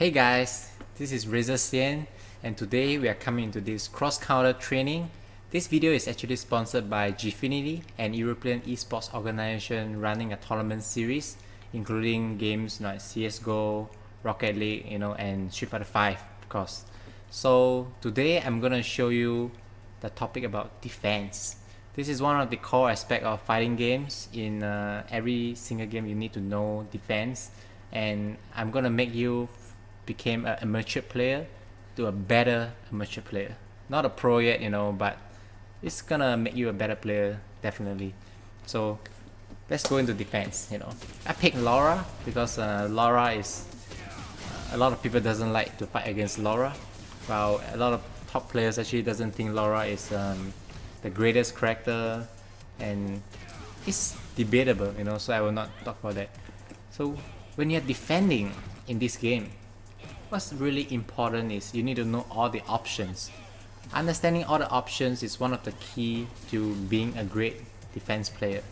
Hey guys, this is Razor Xian and today we are coming into this cross-counter training. This video is actually sponsored by Gfinity, an European esports organization running a tournament series including games like CSGO, Rocket League, you know, and Street Fighter 5 of course. So today I'm gonna show you the topic about defense. This is one of the core aspects of fighting games. In uh, every single game you need to know defense and I'm gonna make you become an amateur player to a better amateur player. Not a pro yet, you know, but it's gonna make you a better player definitely. So let's go into defense, you know. I picked Laura because uh, Laura is a lot of people doesn't like to fight against Laura while a lot of top players actually doesn't think Laura is um, the greatest character and it's debatable you know so I will not talk about that so when you're defending in this game what's really important is you need to know all the options. Understanding all the options is one of the key to being a great defense player.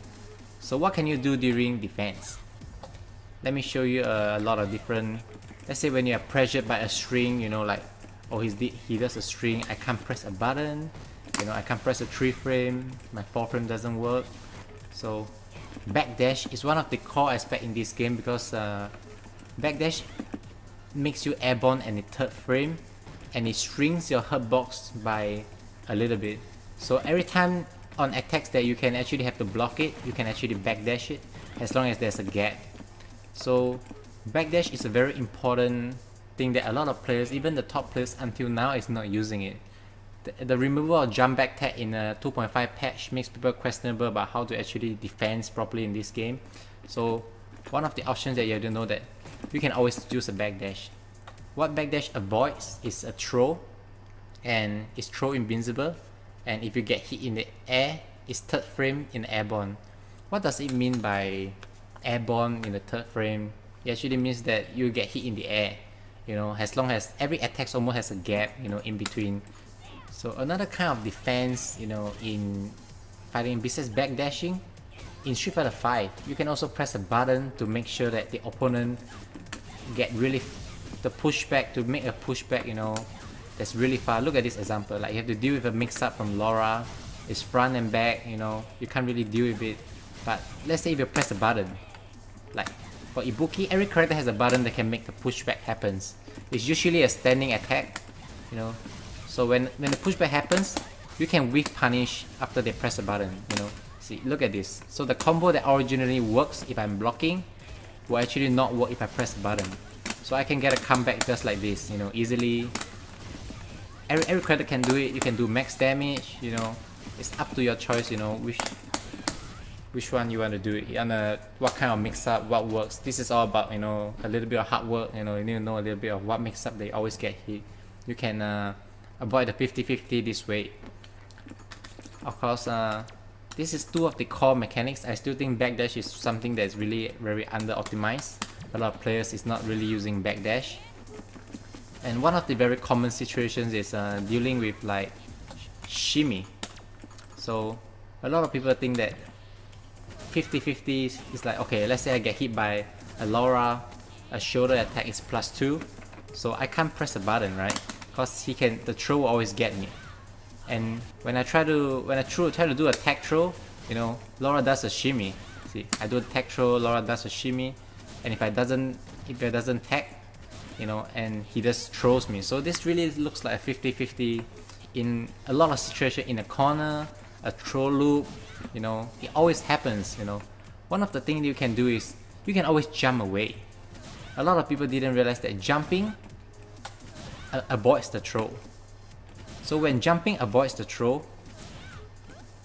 So what can you do during defense? Let me show you a, lot of different let's say when you are pressured by a string you know like oh he's he does a string I can't press a button you know I can't press a 3 frame my 4 frame doesn't work. So backdash is one of the core aspect in this game because uh, backdash makes you airborne in the third frame and it shrinks your hurt box by a little bit. So every time on attacks that you can actually have to block it you can actually backdash it as long as there's a gap. So backdash is a very important thing that a lot of players even the top players until now is not using it. The, the removal of jump back tech in a 2.5 patch makes people questionable about how to actually defend properly in this game. So one of the options that you have to know that you can always use a backdash. What backdash avoids is a throw and it's throw invincible and if you get hit in the air it's third frame in airborne. What does it mean by airborne in the third frame? It actually means that you get hit in the air you know as long as every attack almost has a gap you know in between so another kind of defense, you know, in fighting besides backdashing, in Street Fighter 5, you can also press a button to make sure that the opponent get really the pushback to make a pushback, you know, that's really far. Look at this example. Like you have to deal with a mix-up from Laura. It's front and back, you know, you can't really deal with it. But let's say if you press a button, like for Ibuki, every character has a button that can make the pushback happens. It's usually a standing attack, you know, so when, when the pushback happens, you can whiff punish after they press a button, you know. See, look at this. So the combo that originally works if I'm blocking will actually not work if I press a button. So I can get a comeback just like this, you know, easily. Every, every character can do it. You can do max damage, you know. It's up to your choice, you know, which which one you want to do it and uh, what kind of mix up what works this is all about you know a little bit of hard work you know you need to know a little bit of what mix up they always get hit you can uh, avoid the 50-50 this way. Of course, uh, this is two of the core mechanics. I still think backdash is something that's really very under optimized. A lot of players is not really using backdash. And one of the very common situations is uh, dealing with like shimmy. So a lot of people think that 50-50 is like, okay, let's say I get hit by a Laura, a shoulder attack is plus 2, so I can't press a button, right? Cause he can, the throw will always get me. And when I try to, when I try to do a tech throw, you know, Laura does a shimmy. See, I do a tech throw, Laura does a shimmy, and if I doesn't, if it doesn't tech, you know, and he just throws me. So this really looks like a 50-50 in a lot of situations in a corner, a throw loop, you know, it always happens, you know. One of the things you can do is you can always jump away. A lot of people didn't realize that jumping avoids the throw. So when jumping avoids the throw,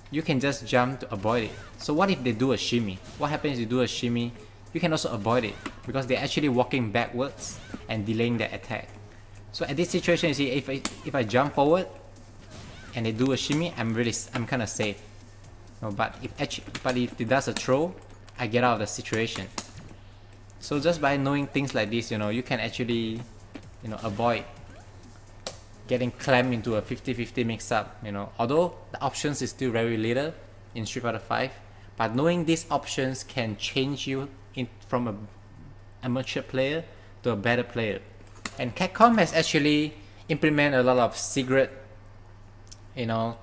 you can just jump to avoid it. So what if they do a shimmy? What happens if you do a shimmy? You can also avoid it because they're actually walking backwards and delaying their attack. So at this situation, you see, if I, if I jump forward and they do a shimmy, I'm really, I'm kind of safe. No, but if actually, but if it does a throw, I get out of the situation. So just by knowing things like this, you know, you can actually, you know, avoid getting clamped into a 50-50 mix-up, you know. Although the options is still very little in Street Fighter 5, but knowing these options can change you in, from a amateur player to a better player. And Capcom has actually implemented a lot of secret, you know,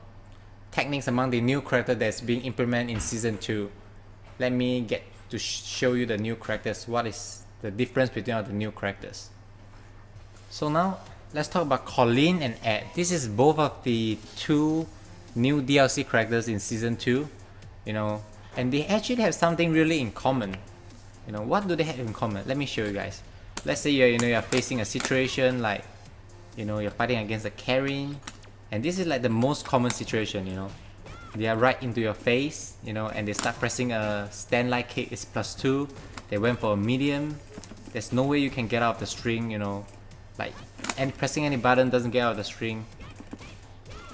techniques among the new character that's being implemented in season 2. Let me get to sh show you the new characters. What is the difference between all the new characters? So now let's talk about Kolin and Ed. This is both of the two new DLC characters in season 2, you know, and they actually have something really in common. You know, what do they have in common? Let me show you guys. Let's say you're, you know, you're facing a situation like, you know, you're fighting against a Karin, and this is like the most common situation, you know. They are right into your face, you know, and they start pressing a stand like kick is plus two. They went for a medium. There's no way you can get out of the string, you know. Like, and pressing any button doesn't get out of the string.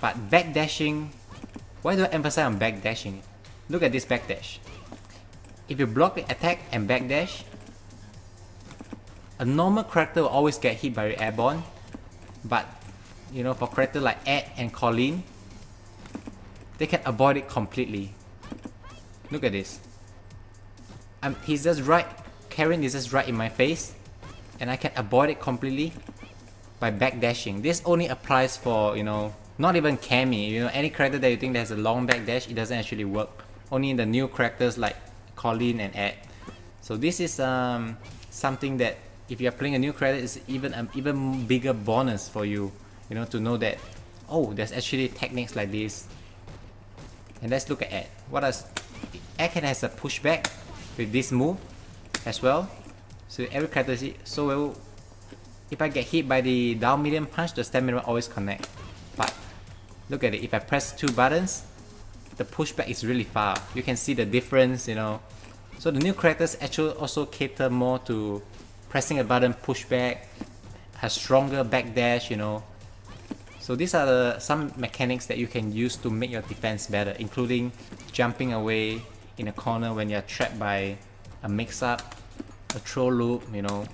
But backdashing, why do I emphasize on backdashing? Look at this backdash. If you block the attack and backdash, a normal character will always get hit by your airborne, but you know, for character like Ed and Kolin, they can avoid it completely. Look at this. I'm, he's just right, Karin is just right in my face, and I can avoid it completely by backdashing. This only applies for, you know, not even Cammy, you know, any character that you think that has a long backdash, it doesn't actually work. Only in the new characters like Kolin and Ed. So this is um, something that if you're playing a new character, it's even an even bigger bonus for you, you know, to know that, oh, there's actually techniques like this. And let's look at Ed. What does Ed can has a pushback with this move as well. So every character, is so if I get hit by the down medium punch, the stamina always connect. But look at it, if I press two buttons, the pushback is really far. You can see the difference, you know. So the new characters actually also cater more to pressing a button pushback, has stronger backdash, you know. So these are the, some mechanics that you can use to make your defense better, including jumping away in a corner when you're trapped by a mix-up, a throw loop, you know.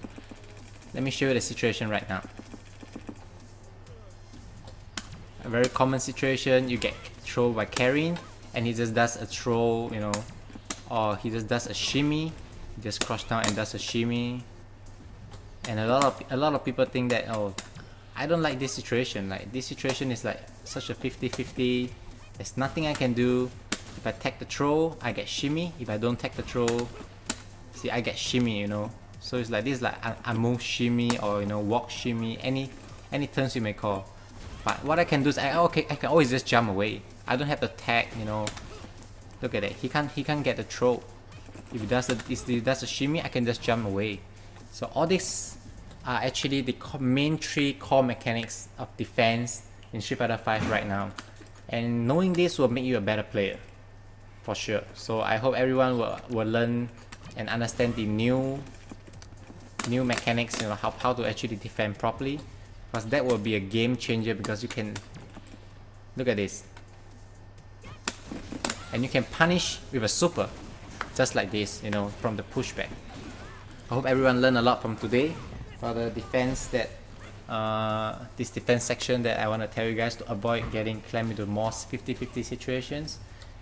Let me show you the situation right now. A very common situation, you get thrown by Karin and he just does a throw, you know, or he just does a shimmy, he just crouch down and does a shimmy. And a lot of a lot of people think that oh, I don't like this situation. Like this situation is like such a 50-50. There's nothing I can do. If I take the throw, I get shimmy. If I don't take the throw, see I get shimmy, you know. So it's like this like a, move shimmy or you know walk shimmy, any any terms you may call. But what I can do is I okay I can always just jump away. I don't have to tech, you know. Look at it. He can't he can't get the throw. If he does a if he does a shimmy, I can just jump away. So all these are actually the main three core mechanics of defense in Street Fighter 5 right now. And knowing this will make you a better player. For sure. So I hope everyone will, will learn and understand the new new mechanics, you know, how, how to actually defend properly. Because that will be a game changer because you can look at this and you can punish with a super just like this you know from the pushback I hope everyone learned a lot from today for the defense that uh, this defense section that I want to tell you guys to avoid getting clamped into more 50-50 situations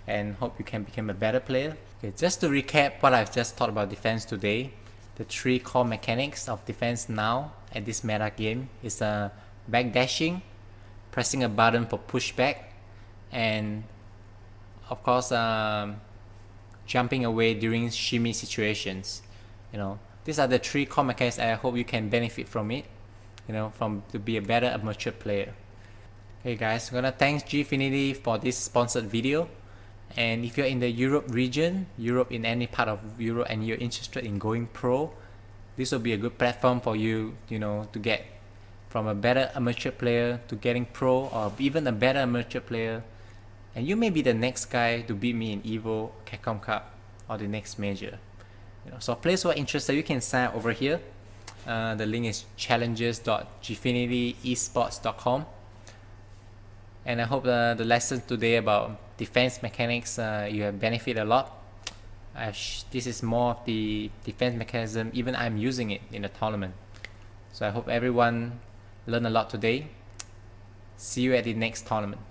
and hope you can become a better player. Okay, just to recap what I've just taught about defense today, the three core mechanics of defense now at this meta game is uh, backdashing, pressing a button for pushback, and of course um, jumping away during shimmy situations. You know these are the three core mechanics I hope you can benefit from it you know from to be a better amateur player. Hey guys I'm gonna thank Gfinity for this sponsored video and if you're in the Europe region Europe in any part of Europe and you're interested in going pro this will be a good platform for you you know to get from a better amateur player to getting pro or even a better amateur player and you may be the next guy to beat me in Evo, Capcom Cup, or the next major. You know, so players who are interested, you can sign up over here. Uh, the link is challenger.gfinityesports.com. And I hope the, the lesson today about defense mechanics, uh, you have benefit a lot. this is more of the defense mechanism, even I'm using it in the tournament. So I hope everyone learned a lot today. See you at the next tournament.